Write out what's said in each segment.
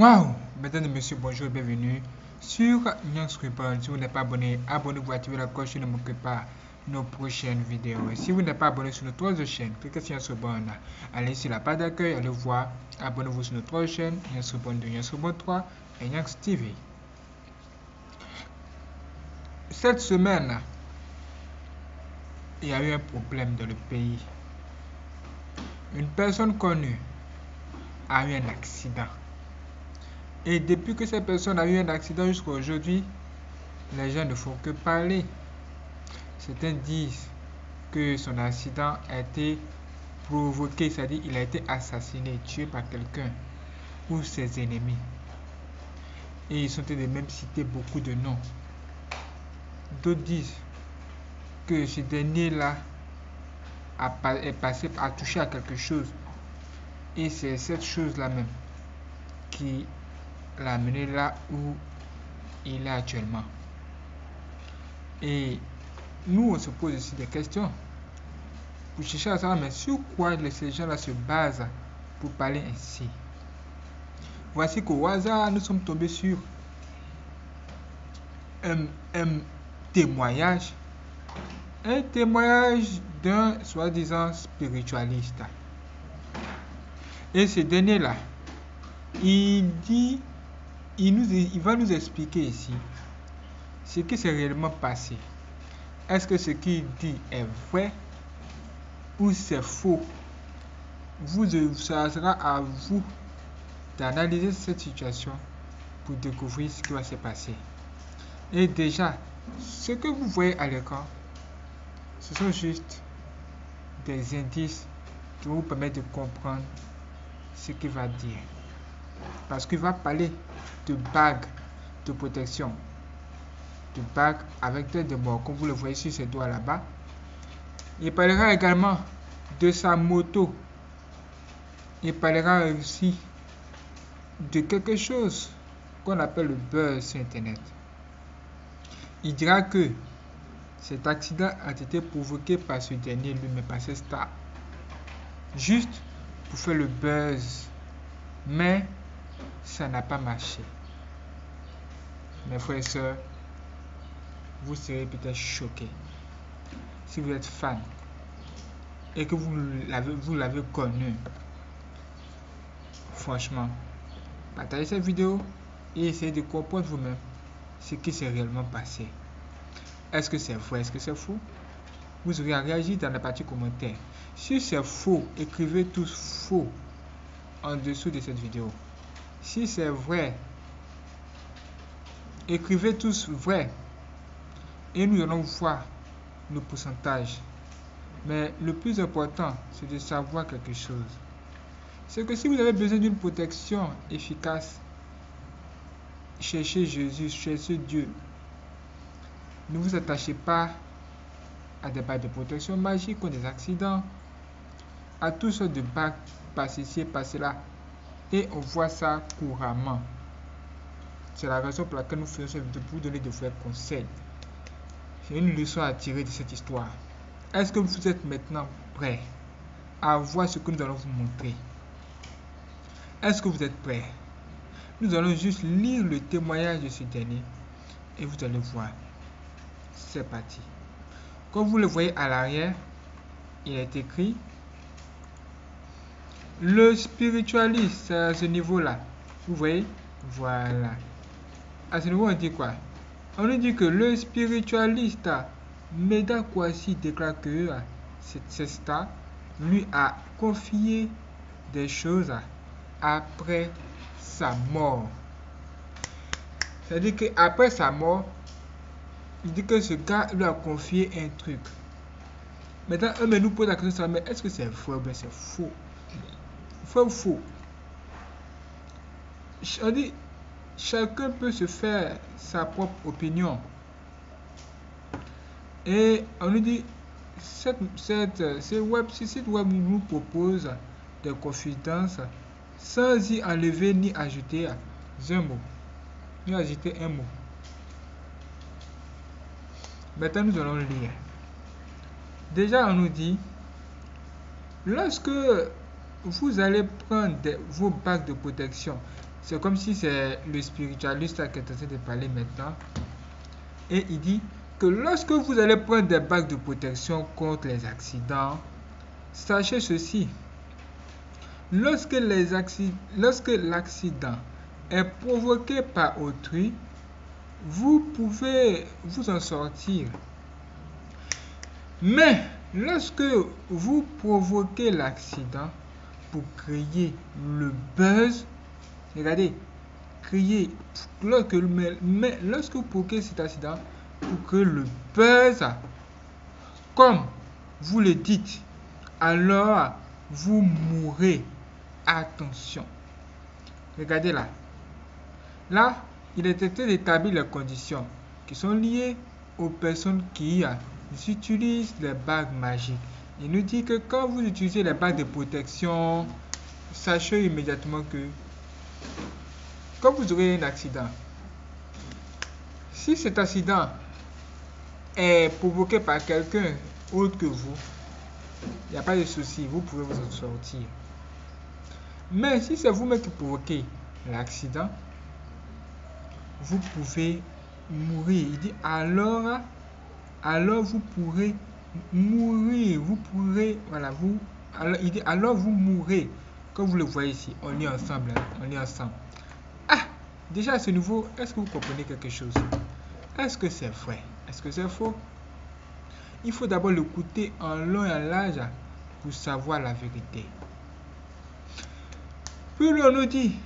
Waouh Mesdames et messieurs, bonjour et bienvenue sur Rubon. Si vous n'êtes pas abonné, abonnez-vous, activez la cloche et ne manquez pas nos prochaines vidéos. Et si vous n'êtes pas abonné sur notre autre chaîne, cliquez sur Nyans Rubon. Allez sur la page d'accueil, allez voir. Abonnez-vous sur notre autre chaîne, Nyans Rubon 2, Nyans Rubon 3 et Nyans TV. Cette semaine, il y a eu un problème dans le pays. Une personne connue a eu un accident. Et depuis que cette personne a eu un accident jusqu'à aujourd'hui, les gens ne font que parler. Certains disent que son accident a été provoqué, c'est-à-dire il a été assassiné, tué par quelqu'un ou ses ennemis. Et ils sont de même citer beaucoup de noms. D'autres disent que ce dernier-là est passé, a touché à quelque chose. Et c'est cette chose-là même qui l'a amené là où il est actuellement. Et nous, on se pose aussi des questions pour chercher à savoir, mais sur quoi ces gens-là se basent pour parler ainsi? Voici qu'au hasard, nous sommes tombés sur un, un témoignage, un témoignage d'un soi-disant spiritualiste. Et ce dernier-là, il dit il, nous, il va nous expliquer ici ce qui s'est réellement passé. Est-ce que ce qu'il dit est vrai ou c'est faux? Vous, Ça sera à vous d'analyser cette situation pour découvrir ce qui va se passer. Et déjà, ce que vous voyez à l'écran, ce sont juste des indices qui vous permettent de comprendre ce qu'il va dire. Parce qu'il va parler de bagues de protection. De bagues avec tête de mort, comme vous le voyez sur ses doigts là-bas. Il parlera également de sa moto. Il parlera aussi de quelque chose qu'on appelle le buzz sur Internet. Il dira que cet accident a été provoqué par ce dernier lui-même, par ce star. Juste pour faire le buzz. Mais ça n'a pas marché. Mes frères et sœurs, vous serez peut-être choqués. Si vous êtes fan et que vous l'avez, connu, franchement, partagez cette vidéo et essayez de comprendre vous-même ce qui s'est réellement passé. Est-ce que c'est vrai, est-ce que c'est faux? Vous aurez à réagir dans la partie commentaire. Si c'est faux, écrivez tous faux en dessous de cette vidéo. Si c'est vrai, écrivez tous vrai. Et nous allons voir le pourcentage. Mais le plus important, c'est de savoir quelque chose. C'est que si vous avez besoin d'une protection efficace, cherchez Jésus, cherchez Dieu. Ne vous attachez pas à des bagues de protection magiques ou des accidents, à toutes sortes de bagues par ici, par là. Et on voit ça couramment. C'est la raison pour laquelle nous faisons cette vidéo pour vous donner de vrais conseils. C'est une leçon à tirer de cette histoire. Est-ce que vous êtes maintenant prêt à voir ce que nous allons vous montrer? Est-ce que vous êtes prêt Nous allons juste lire le témoignage de ce dernier et vous allez voir. C'est parti. Comme vous le voyez à l'arrière, il est écrit le spiritualiste, à ce niveau-là. Vous voyez? Voilà. À ce niveau, on dit quoi? On nous dit que le spiritualiste Meda Kwasi déclare que Sesta lui a confié des choses après sa mort. C'est-à-dire qu'après sa mort, il dit que ce gars lui a confié un truc. Maintenant, eux nous posent la question, mais est-ce que c'est vrai ou bien c'est faux? Faux? On dit, chacun peut se faire sa propre opinion. Et on nous dit, cette, cette, ce, web, ce site web nous propose des confidences sans y enlever ni ajouter un mot. Ni ajouter un mot. Maintenant, nous allons lire. Déjà, on nous dit, lorsque vous allez prendre vos bagues de protection C'est comme si c'est le spiritualiste qui est en train de parler maintenant. Et il dit que lorsque vous allez prendre des bagues de protection contre les accidents, sachez ceci. Lorsque l'accident est provoqué par autrui, vous pouvez vous en sortir. Mais lorsque vous provoquez l'accident pour créer le buzz, regardez, créer, lorsque, mais, lorsque vous provoquez cet accident pour créer le buzz, comme vous le dites, alors vous mourrez. Attention. Regardez là. Là, il est été d'établir les conditions qui sont liées aux personnes qui utilisent les bagues magiques. Il nous dit que quand vous utilisez les bagues de protection, sachez immédiatement que quand vous aurez un accident, si cet accident est provoqué par quelqu'un autre que vous, il n'y a pas de souci, vous pouvez vous en sortir. Mais si c'est vous-même qui provoquez l'accident, vous pouvez mourir. Il dit alors, alors vous pourrez mourir. Vous pourrez, voilà, vous, alors, il dit alors vous mourrez. Comme vous le voyez ici, on lit ensemble, hein, on lit ensemble. Ah, déjà à ce niveau, est-ce que vous comprenez quelque chose? Est-ce que c'est vrai? Est-ce que c'est faux? Il faut d'abord l'écouter en long et en large pour savoir la vérité. Puis on nous dit,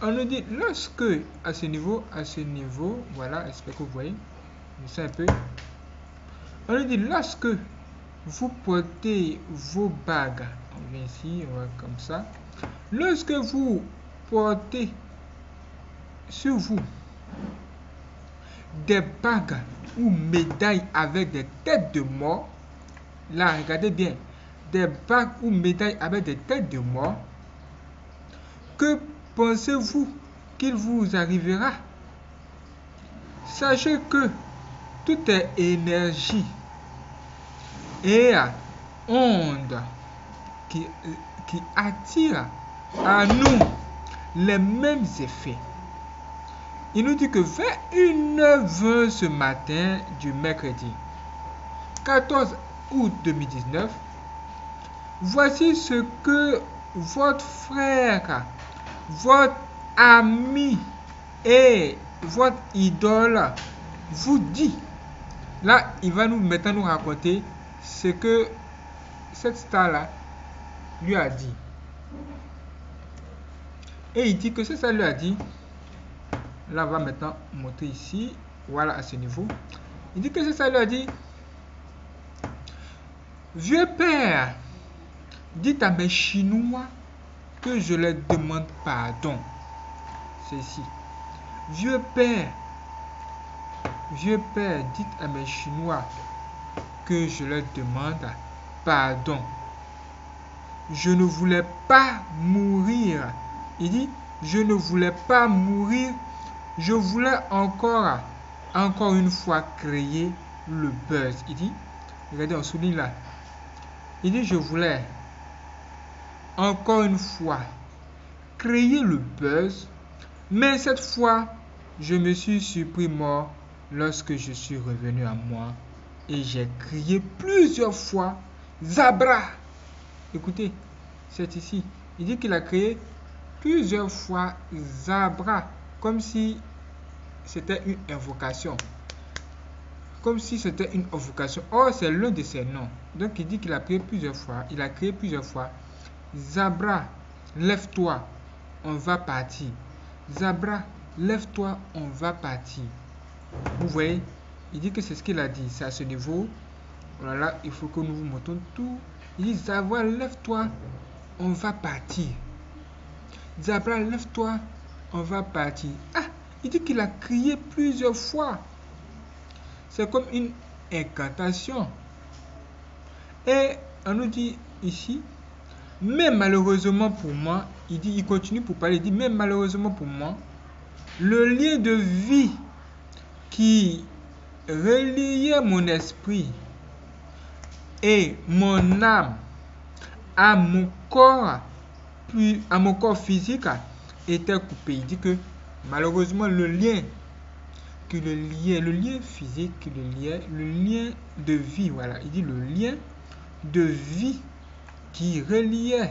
on nous dit, lorsque, à ce niveau, à ce niveau, voilà, j'espère que vous voyez, c'est un peu. On nous dit, lorsque vous portez vos bagues, on vient ici, on va comme ça. Lorsque vous portez sur vous des bagues ou médailles avec des têtes de mort, là, regardez bien, des bagues ou médailles avec des têtes de mort, que pensez-vous qu'il vous arrivera? Sachez que toute énergie et onde qui, qui attire à nous les mêmes effets. Il nous dit que vers 1h20 ce matin du mercredi 14 août 2019, Voici ce que votre frère, votre ami et votre idole vous dit. Là, il va nous maintenant nous raconter ce que cette star-là lui a dit. Et il dit que c'est ça lui a dit. Là, on va maintenant monter ici. Voilà, à ce niveau. Il dit que c'est ça lui a dit. Vieux père, Dites à mes Chinois que je leur demande pardon. C'est ici. Vieux père, vieux père, dites à mes Chinois je leur demande pardon. Je ne voulais pas mourir. Il dit, je ne voulais pas mourir. Je voulais encore, encore une fois créer le buzz. Il dit, regardez, on souligne là. Il dit, je voulais encore une fois créer le buzz, mais cette fois, je me suis surpris mort lorsque je suis revenu à moi et j'ai crié plusieurs fois Zabra. Écoutez, c'est ici. Il dit qu'il a crié plusieurs fois Zabra, comme si c'était une invocation. Comme si c'était une invocation. Or, c'est l'un de ses noms. Donc, il dit qu'il a crié plusieurs fois. Il a crié plusieurs fois Zabra, lève-toi, on va partir. Zabra, lève-toi, on va partir. Vous voyez, il dit que c'est ce qu'il a dit. C'est à ce niveau. Voilà, il faut que nous vous montrons tout. Il dit Zabra, lève-toi, on va partir. Zabra, lève-toi, on va partir. Ah, il dit qu'il a crié plusieurs fois. C'est comme une incantation. Et on nous dit ici, mais malheureusement pour moi, il dit, il continue pour parler, il dit, mais malheureusement pour moi, le lien de vie qui reliait mon esprit et mon âme à mon corps à mon corps physique était coupé. Il dit que malheureusement le lien que le lien, le lien physique, le lien, le lien de vie, voilà, il dit le lien de vie qui reliait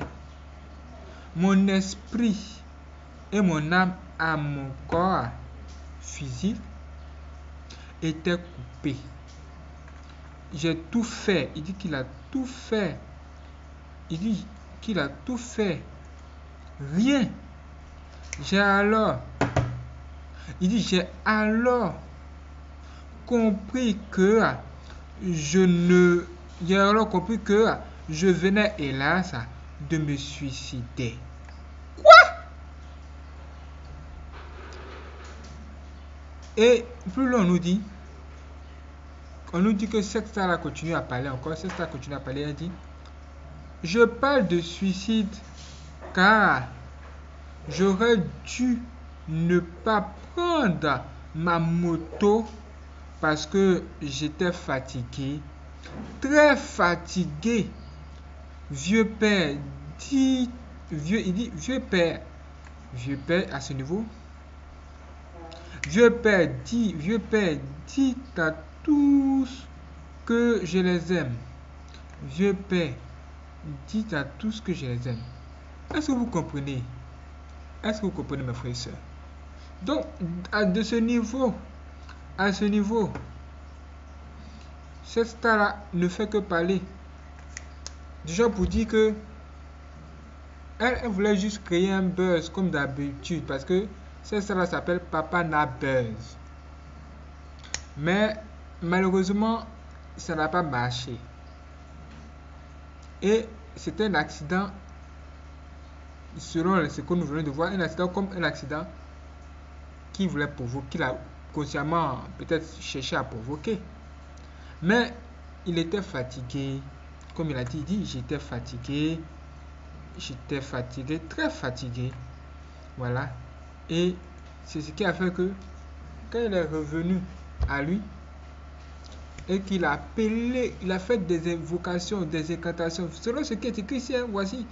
mon esprit et mon âme à mon corps physique était coupé. J'ai tout fait. Il dit qu'il a tout fait. Il dit qu'il a tout fait. Rien. J'ai alors il dit, j'ai alors compris que je ne... J'ai alors compris que je venais, hélas, de me suicider. Et plus loin, on nous dit, on nous dit que star a continué à parler encore, cette star continue à parler, elle dit, je parle de suicide car j'aurais dû ne pas prendre ma moto parce que j'étais fatigué, très fatigué. Vieux père dit, vieux, il dit, vieux père, vieux père à ce niveau. Vieux père dit, vieux père dit à tous que je les aime. Vieux père dit à tous que je les aime. Est-ce que vous comprenez? Est-ce que vous comprenez mes frères et sœurs? Donc, à de ce niveau, à ce niveau, cette star-là ne fait que parler. Déjà pour dire que elle, voulait juste créer un buzz comme d'habitude parce que cette star-là s'appelle Papa Na Buzz. Mais malheureusement, ça n'a pas marché. Et c'était un accident, selon ce que nous venons de voir, un accident comme un accident qui voulait provoquer, qu'il a consciemment peut-être cherché à provoquer. Mais il était fatigué. Comme il a dit, dit j'étais fatigué. J'étais fatigué, très fatigué. Voilà. Et c'est ce qui a fait que quand il est revenu à lui et qu'il a appelé, il a fait des invocations, des incantations, selon ce qui est écrit ici, hein, voici.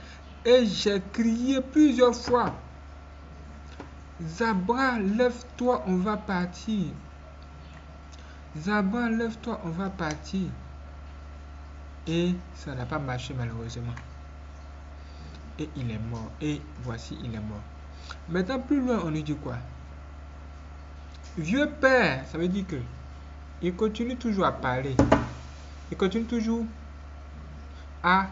Et j'ai crié plusieurs fois Zabra, lève-toi, on va partir. Zabra, lève-toi, on va partir. Et ça n'a pas marché malheureusement. Et il est mort. Et voici, il est mort. Maintenant, plus loin, on nous dit quoi? Vieux père, ça veut dire que il continue toujours à parler. Il continue toujours à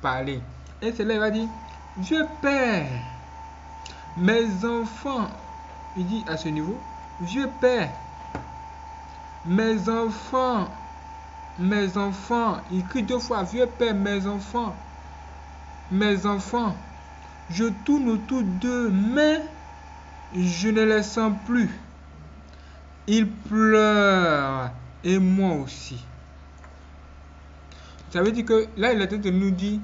parler. Et c'est là, il va dire, vieux père, mes enfants, il dit à ce niveau, vieux père, mes enfants, mes enfants, il crie deux fois, vieux père, mes enfants, mes enfants, je tourne autour d'eux, mais je ne les sens plus. Ils pleurent, et moi aussi. Ça veut dire que là, il est en train de nous dire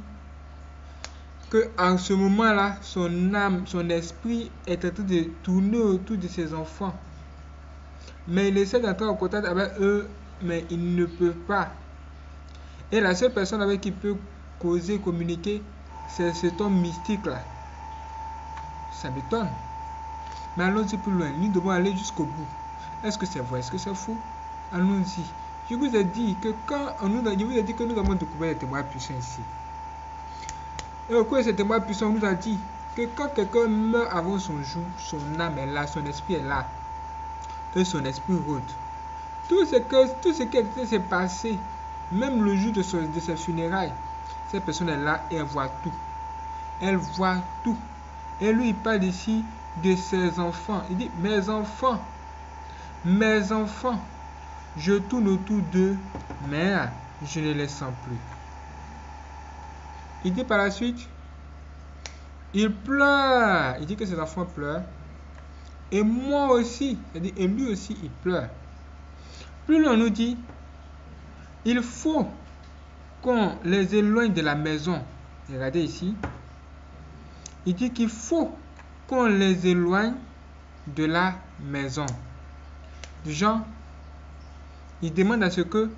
que en ce moment-là, son âme, son esprit est en train de tourner autour de ses enfants. Mais il essaie d'entrer en contact avec eux, mais il ne peut pas. Et la seule personne avec qui il peut causer, communiquer, c'est cet homme mystique-là. Ça m'étonne. Mais allons-y plus loin. Nous devons aller jusqu'au bout. Est-ce que c'est vrai? Est-ce que c'est faux? Allons-y. Je vous ai dit que quand on nous a, vous dit que nous avons découvert les témoins puissants ici. Et au cours de ce témoin puissant, nous a dit que quand quelqu'un meurt avant son jour, son âme est là, son esprit est là. Et son esprit rôde. Tout ce, que, tout ce qui s'est passé, même le jour de, de ses funérailles, cette personne est là et elle voit tout. Elle voit tout. Et lui, il parle ici de ses enfants. Il dit, mes enfants, mes enfants, je tourne autour d'eux, mais je ne les sens plus. Il dit par la suite, il pleure. Il dit que ses enfants pleurent. Et moi aussi, et lui aussi, il pleure. Plus l'on nous dit, il faut qu'on les éloigne de la maison. Regardez ici. Il dit qu'il faut qu'on les éloigne de la maison. Du il demande à ce que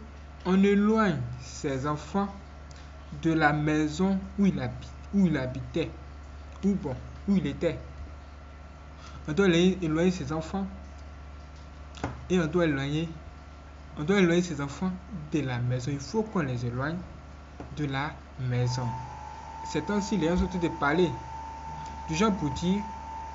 on éloigne ses enfants de la maison où il, habite, où il habitait. où, bon, où il était. On doit éloigner ses enfants. Et on doit éloigner, on doit éloigner ses enfants de la maison. Il faut qu'on les éloigne de la maison. C'est ainsi les gens sont de parler. Du genre pour dire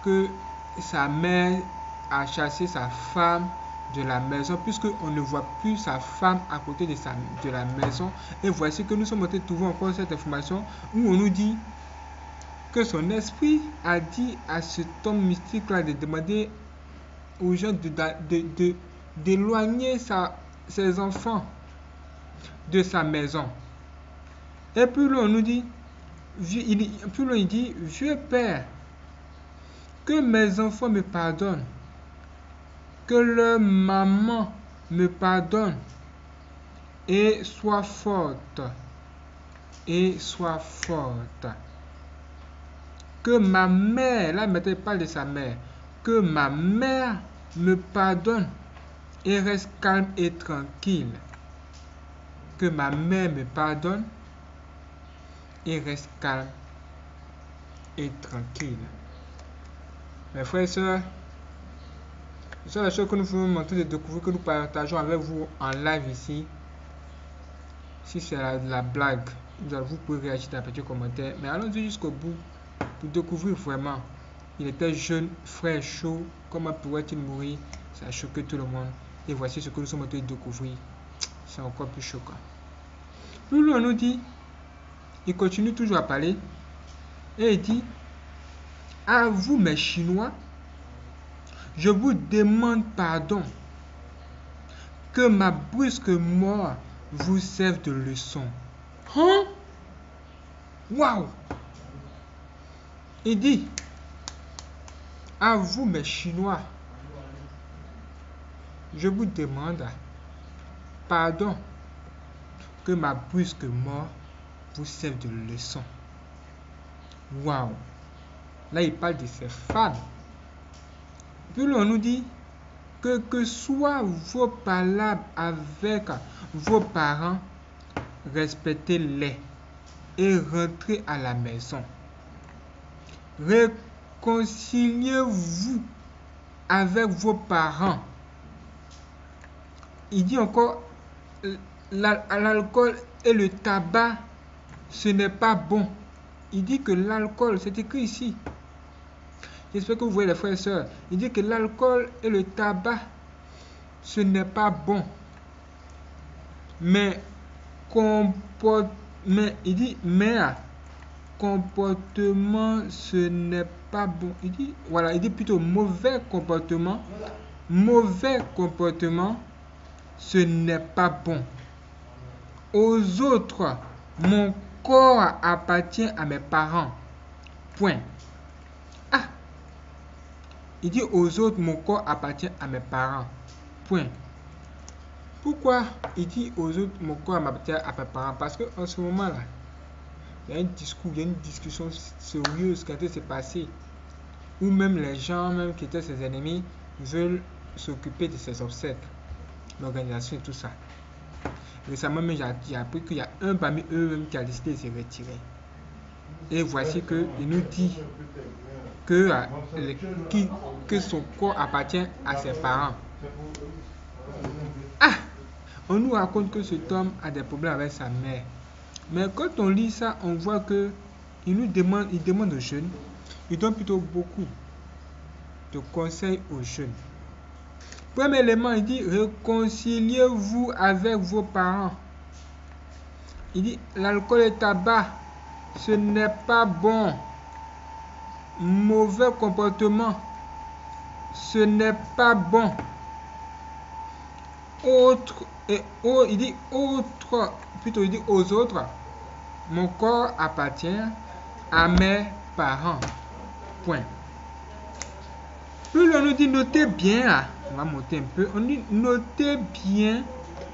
que sa mère a chassé sa femme de la maison puisqu'on ne voit plus sa femme à côté de, sa, de la maison. Et voici que nous sommes en train de encore cette information où on nous dit que son esprit a dit à cet homme mystique-là de demander aux gens de, d'éloigner ses enfants de sa maison. Et puis là, on nous dit, plus il dit, vieux père, que mes enfants me pardonnent que leur maman me pardonne et soit forte et soit forte. Que ma mère, là maintenant pas de sa mère, que ma mère me pardonne et reste calme et tranquille. Que ma mère me pardonne et reste calme et tranquille. Mes frères et sœurs, c'est la chose que nous voulons montrer de découvrir, que nous partageons avec vous en live ici. Si c'est la, blague, vous pouvez réagir dans petit commentaire. Mais allons-y jusqu'au bout pour découvrir vraiment. Il était jeune, frais, chaud. Comment pourrait-il mourir? Ça a choqué tout le monde. Et voici ce que nous sommes en train de découvrir. C'est encore plus choquant. On nous dit, il continue toujours à parler. Et il dit, à vous mes Chinois, je vous demande pardon. Que ma brusque mort vous serve de leçon. Hein? Waouh! Il dit, à vous mes Chinois, je vous demande pardon que ma brusque mort vous serve de leçon. Waouh! Là, il parle de ses femmes. Puis on nous dit que que soient vos palabres avec vos parents, respectez-les et rentrez à la maison. Réconciliez-vous avec vos parents. Il dit encore, l'alcool et le tabac, ce n'est pas bon. Il dit que l'alcool, c'est écrit ici, J'espère que vous voyez les frères et sœurs. Il dit que l'alcool et le tabac, ce n'est pas bon. Mais, il dit, mais comportement, ce n'est pas bon. Il dit, voilà, il dit plutôt mauvais comportement. Mauvais comportement, ce n'est pas bon. Aux autres, mon corps appartient à mes parents. Point. Il dit aux autres, mon corps appartient à mes parents. Point. Pourquoi il dit aux autres, mon corps appartient à mes parents? Parce qu'en ce moment-là, il y a un discours, il y a une discussion sérieuse qui été passée. Où même les gens, même qui étaient ses ennemis, veulent s'occuper de ses obsèques, l'organisation et tout ça. Récemment, j'ai appris qu'il y a un parmi eux qui a décidé de se retirer. Et voici qu'il nous dit que, euh, que son corps appartient à ses parents. Ah On nous raconte que cet homme a des problèmes avec sa mère. Mais quand on lit ça, on voit que il nous demande, il demande aux jeunes, il donne plutôt beaucoup de conseils aux jeunes. Élément, il dit réconciliez-vous avec vos parents. Il dit l'alcool et tabac, ce n'est pas bon mauvais comportement. Ce n'est pas bon. Autre, et oh, il dit autre, plutôt il dit aux autres, mon corps appartient à mes parents. Point. Puis on nous dit, notez bien, on va monter un peu, on dit, notez bien,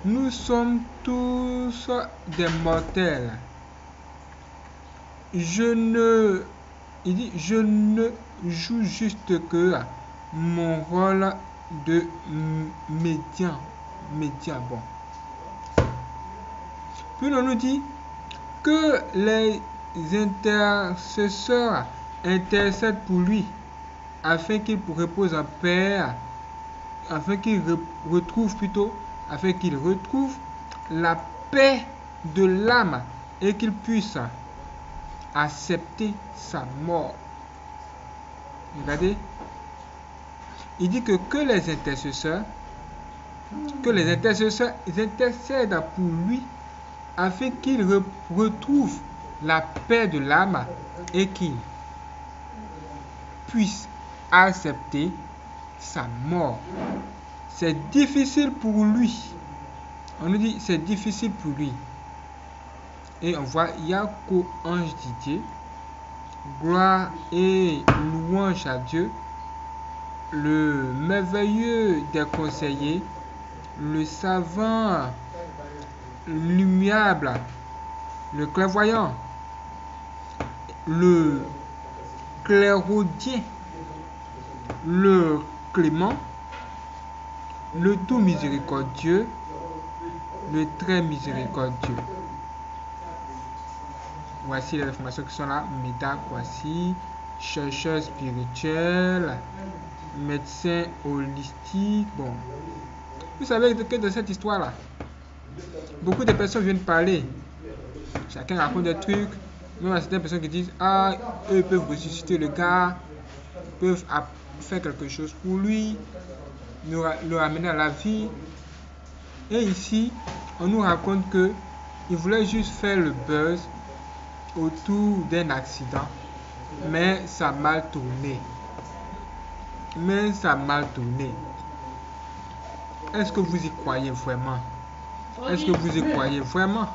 nous sommes tous des mortels. Je ne il dit, je ne joue juste que mon rôle de médian. Médian, bon. Puis on nous dit que les intercesseurs intercède pour lui, afin qu'il repose en paix, afin qu'il retrouve plutôt, afin qu'il retrouve la paix de l'âme et qu'il puisse accepter sa mort. Regardez, il dit que, que les intercesseurs, que les intercesseurs intercèdent pour lui afin qu'il retrouve la paix de l'âme et qu'il puisse accepter sa mort. C'est difficile pour lui. On nous dit c'est difficile pour lui. Et on voit Yako ange Didier. Gloire et louange à Dieu. Le merveilleux des conseillers. Le savant lumiable. Le clairvoyant. Le clairaudien. Le clément. Le tout miséricordieux. Le très miséricordieux. Voici les informations qui sont là. Meda voici chercheur spirituel, médecin holistique. Bon, vous savez que dans cette histoire-là, beaucoup de personnes viennent parler. Chacun raconte des trucs. Même certaines personnes qui disent Ah, eux peuvent ressusciter le gars, peuvent faire quelque chose pour lui, le ramener à la vie. Et ici, on nous raconte que il voulait juste faire le buzz autour d'un accident, mais ça a mal tourné. Mais ça a mal tourné. Est-ce que vous y croyez vraiment? Est-ce que vous y croyez vraiment?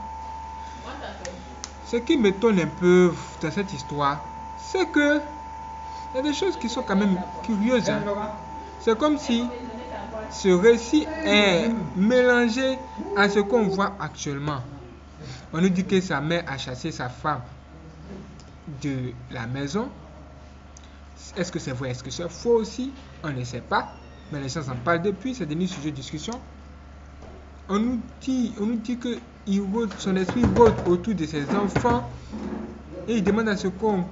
Ce qui m'étonne un peu dans cette histoire, c'est que il y a des choses qui sont quand même curieuses. Hein. C'est comme si ce récit est mélangé à ce qu'on voit actuellement. On nous dit que sa mère a chassé sa femme de la maison. Est-ce que c'est vrai Est-ce que c'est faux aussi? On ne sait pas. Mais les gens en parlent depuis, c'est devenu sujet de discussion. On nous dit, on nous dit que son esprit rôde autour de ses enfants et il demande à ce qu'on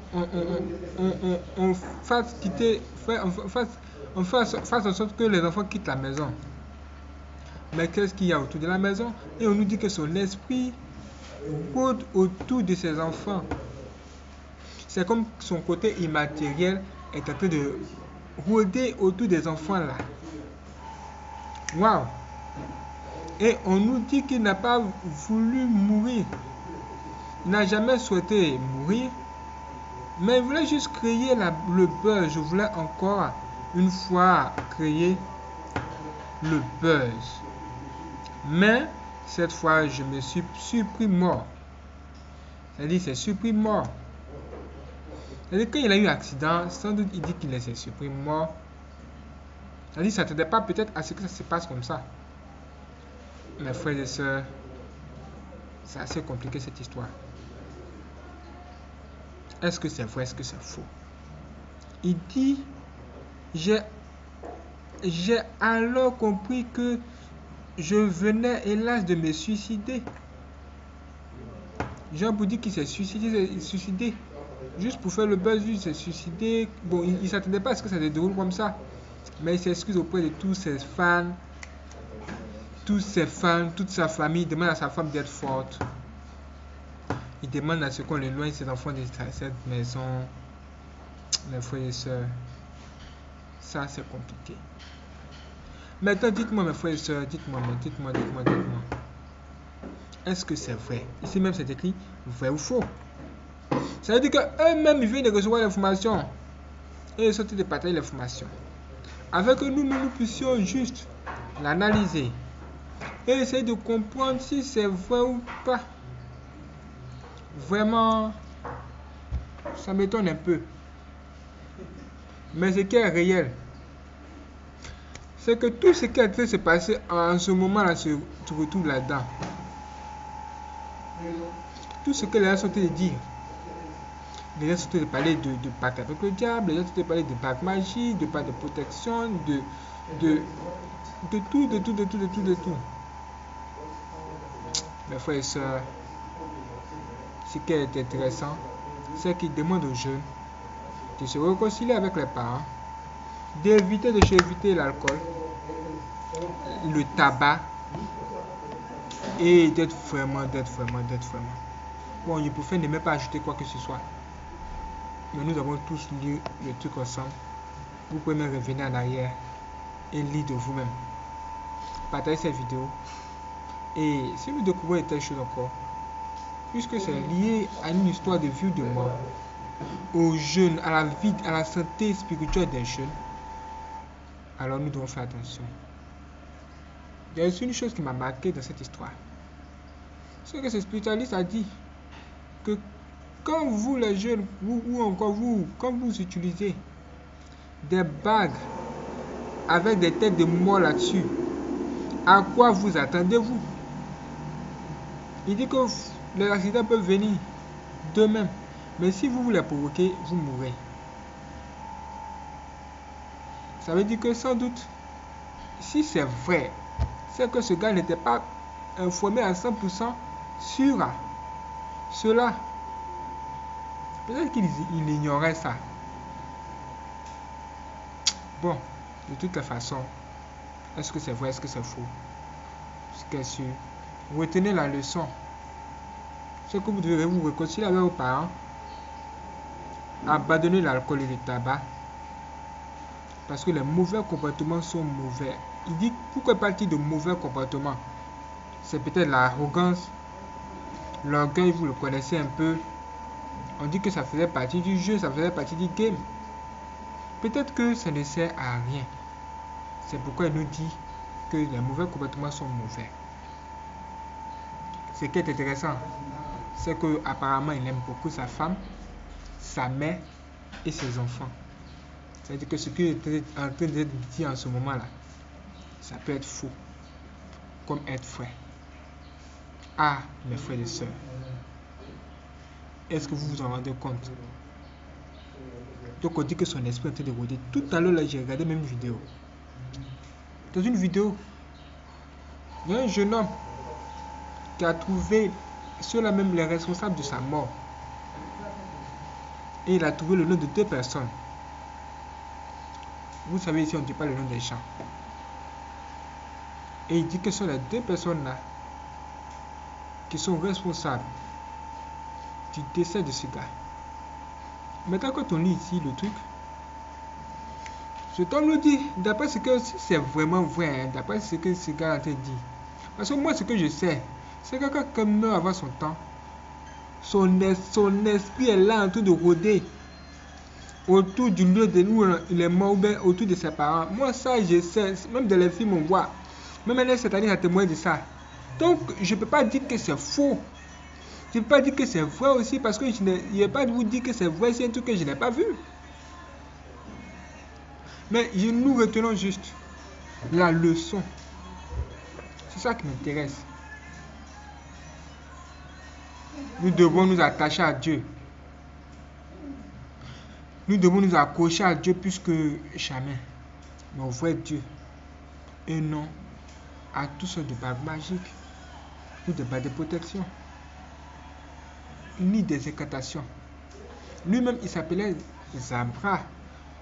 on, fasse quitter, fasse, on fasse, fasse en sorte que les enfants quittent la maison. Mais qu'est-ce qu'il y a autour de la maison? Et on nous dit que son esprit rôde autour de ses enfants. C'est comme son côté immatériel est en train de rôder autour des enfants là. Waouh! Et on nous dit qu'il n'a pas voulu mourir. N'a jamais souhaité mourir. Mais il voulait juste créer la, le buzz. Je voulais encore une fois créer le buzz. Mais cette fois, je me suis surpris mort. C'est-à-dire, c'est surpris mort. C'est-à-dire, quand il a eu accident, sans doute, il dit qu'il s'est surpris mort. C'est-à-dire, il ne s'attendait pas peut-être à ce que ça se passe comme ça. Mes frères et sœurs, c'est assez compliqué cette histoire. Est-ce que c'est vrai, est-ce que c'est faux? Il dit, j'ai alors compris que je venais hélas de me suicider. Jean dit qu'il s'est suicidé, suicidé. Juste pour faire le buzz, il s'est suicidé. Bon, il ne s'attendait pas à ce que ça se déroule comme ça. Mais il s'excuse auprès de tous ses fans. Tous ses fans, toute sa famille. Il demande à sa femme d'être forte. Il demande à ce qu'on éloigne ses enfants de cette maison. Mes frères et sœurs. Ça, c'est compliqué. Maintenant, dites-moi, mes frères et sœurs, dites-moi, dites-moi, dites-moi, dites-moi. Est-ce que c'est vrai? Ici même, c'est écrit vrai ou faux? Ça veut dire qu'eux-mêmes, ils viennent de recevoir l'information. Et ils sont de partager l'information. Avec nous, nous, nous puissions juste l'analyser. Et essayer de comprendre si c'est vrai ou pas. Vraiment, ça m'étonne un peu. Mais ce qui est réel, c'est que tout ce qui est en se passer en ce moment-là se, retrouve là-dedans. Tout ce que les gens sont en train de dire. Les gens sont en train de parler de, pacte avec le diable, les gens sont en train de parler de pacte magique, de pacte de protection, de, de, de tout, de tout, de tout, de tout, de tout. Mes frères et sœurs, ce qui est intéressant, c'est qu'ils demandent aux jeunes de se réconcilier avec les parents, d'éviter de éviter l'alcool, le tabac et d'être vraiment, d'être vraiment, d'être vraiment. Bon, préfère ne même pas ajouter quoi que ce soit. Mais nous avons tous lu le truc ensemble. Vous pouvez même revenir en arrière et lire de vous-même. Partagez cette vidéo. Et si nous découvrons telle chose encore, puisque c'est lié à une histoire de vie de mort, aux jeunes, à la vie, à la santé spirituelle des jeunes, alors nous devons faire attention. Il y a une chose qui m'a marqué dans cette histoire. C'est que ce spiritualiste a dit que quand vous les jeunes, vous, ou encore vous, quand vous utilisez des bagues avec des têtes de mort là-dessus, à quoi vous attendez-vous? Il dit que les accidents peuvent venir d'eux-mêmes. Mais si vous voulez provoquer, vous mourrez. Ça veut dire que sans doute, si c'est vrai, c'est que ce gars n'était pas informé à 100% sur cela. Peut-être qu'il ignorait ça. Bon, de toutes les façons, est-ce que c'est vrai, est-ce que c'est faux? Sûr, retenez la leçon. Ce que vous devez vous réconcilier avec vos parents, abandonner l'alcool et le tabac, parce que les mauvais comportements sont mauvais. Il dit pourquoi partie de mauvais comportements? C'est peut-être l'arrogance, l'orgueil, vous le connaissez un peu. On dit que ça faisait partie du jeu, ça faisait partie du game. Peut-être que ça ne sert à rien. C'est pourquoi il nous dit que les mauvais comportements sont mauvais. Ce qui est intéressant, c'est que apparemment il aime beaucoup sa femme, sa mère et ses enfants. C'est-à-dire que ce qu'il est en train de dire en ce moment-là, ça peut être faux, comme être frère. Ah, mes frères et sœurs, est-ce que vous vous en rendez compte? Donc on dit que son esprit est en train de rôder. Tout à l'heure, j'ai regardé même une vidéo. Dans une vidéo, il y a un jeune homme qui a trouvé ceux-là même les responsables de sa mort. Et il a trouvé le nom de deux personnes. Vous savez, ici, on ne dit pas le nom des gens. Et il dit que ce sont les deux personnes-là qui sont responsables du décès de ce gars. Maintenant, quand on lit ici le truc, cet homme nous dit, d'après ce que c'est vraiment vrai, hein, d'après ce que ce gars a dit. Parce que moi, ce que je sais, c'est quelqu'un meurt avant son temps, son, esprit est là en train de rôder autour du lieu de nous, il est mort, autour de ses parents. Moi, ça, je sais, même dans les films, on voit. Même cette année, ça témoigne de ça. Donc, je ne peux pas dire que c'est faux. Je ne peux pas dire que c'est vrai aussi parce que je ne vais pas vous dire que c'est vrai, c'est un truc que je n'ai pas vu. Mais nous retenons juste la leçon. C'est ça qui m'intéresse. Nous devons nous attacher à Dieu. Nous devons nous accrocher à Dieu plus que jamais. Mais au vrai Dieu. Et non à tout sortes de bagues magiques ou de bagues de protection. Ni des incantations. Lui-même, il s'appelait Zabra.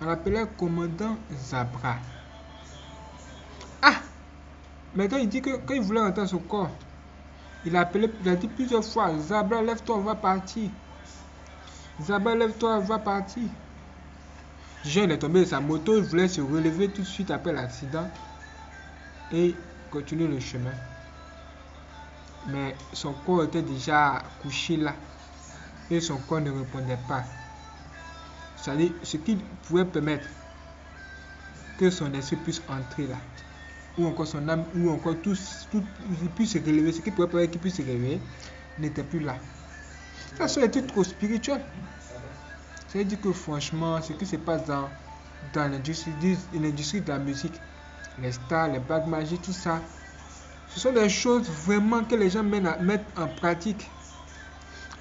On l'appelait commandant Zabra. Ah Maintenant, il dit que quand il voulait rentrer dans son corps, il a, appelé, dit plusieurs fois Zabra, lève-toi, on va partir. Zabra, lève-toi, on va partir. Jean est tombé de sa moto, il voulait se relever tout de suite après l'accident et continuer le chemin. Mais son corps était déjà couché là et son corps ne répondait pas. C'est-à-dire ce qui pouvait permettre que son esprit puisse entrer là. Ou encore son âme, ou encore tout, tout puisse se relever, ce qui permettre qu'il puisse se réveiller, n'était plus là. Ça, c'était trop spirituel. Ça veut dire que franchement, ce qui se passe dans, dans l'industrie de la musique, les stars, les bagues magiques, tout ça, ce sont des choses vraiment que les gens mettent en pratique.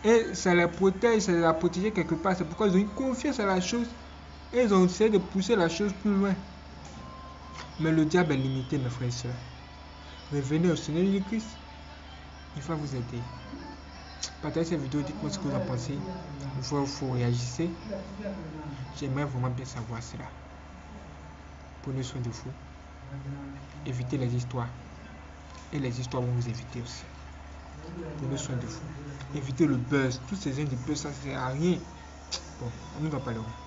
Et ça les protège, ça les a protégés quelque part. C'est pourquoi ils ont une confiance à la chose et ils ont essayé de pousser la chose plus loin. Mais le diable est limité, mes frères et sœurs. Revenez au Seigneur Jésus-Christ. Il va vous aider. Partagez cette vidéo, dites-moi ce que vous en pensez. Vous, vous réagissez. J'aimerais vraiment bien savoir cela. Prenez soin de vous. Évitez les histoires. Et les histoires vont vous éviter aussi. Prenez soin de vous. Évitez le buzz. Tous ces gens de buzz, ça ne sert à rien. Bon, on nous en parlera.